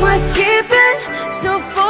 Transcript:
What's keeping so far?